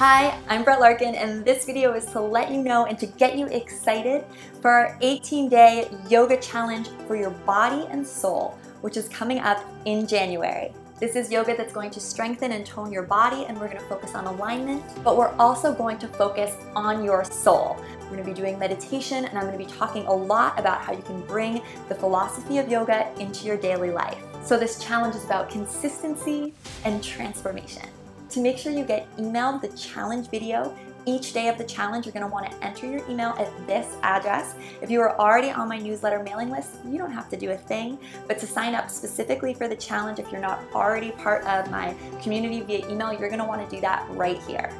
Hi, I'm Brett Larkin and this video is to let you know and to get you excited for our 18-day yoga challenge for your body and soul, which is coming up in January. This is yoga that's going to strengthen and tone your body and we're gonna focus on alignment, but we're also going to focus on your soul. We're gonna be doing meditation and I'm gonna be talking a lot about how you can bring the philosophy of yoga into your daily life. So this challenge is about consistency and transformation. To make sure you get emailed the challenge video each day of the challenge, you're gonna wanna enter your email at this address. If you are already on my newsletter mailing list, you don't have to do a thing, but to sign up specifically for the challenge, if you're not already part of my community via email, you're gonna wanna do that right here.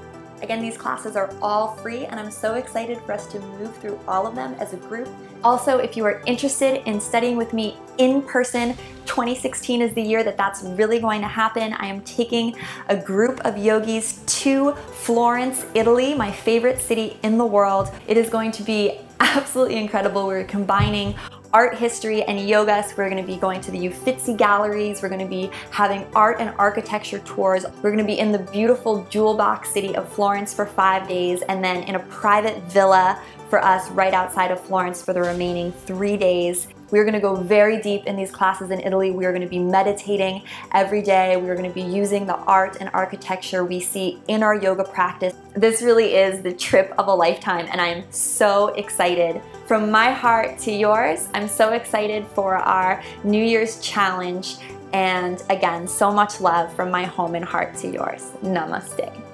Again, these classes are all free and I'm so excited for us to move through all of them as a group. Also, if you are interested in studying with me in person, 2016 is the year that that's really going to happen. I am taking a group of yogis to Florence, Italy, my favorite city in the world. It is going to be absolutely incredible. We're combining art history and yoga. So we're gonna be going to the Uffizi galleries. We're gonna be having art and architecture tours. We're gonna be in the beautiful jewel box city of Florence for five days and then in a private villa for us right outside of Florence for the remaining three days. We're gonna go very deep in these classes in Italy. We are gonna be meditating every day. We are gonna be using the art and architecture we see in our yoga practice. This really is the trip of a lifetime and I'm so excited. From my heart to yours, I'm so excited for our New Year's challenge. And again, so much love from my home and heart to yours. Namaste.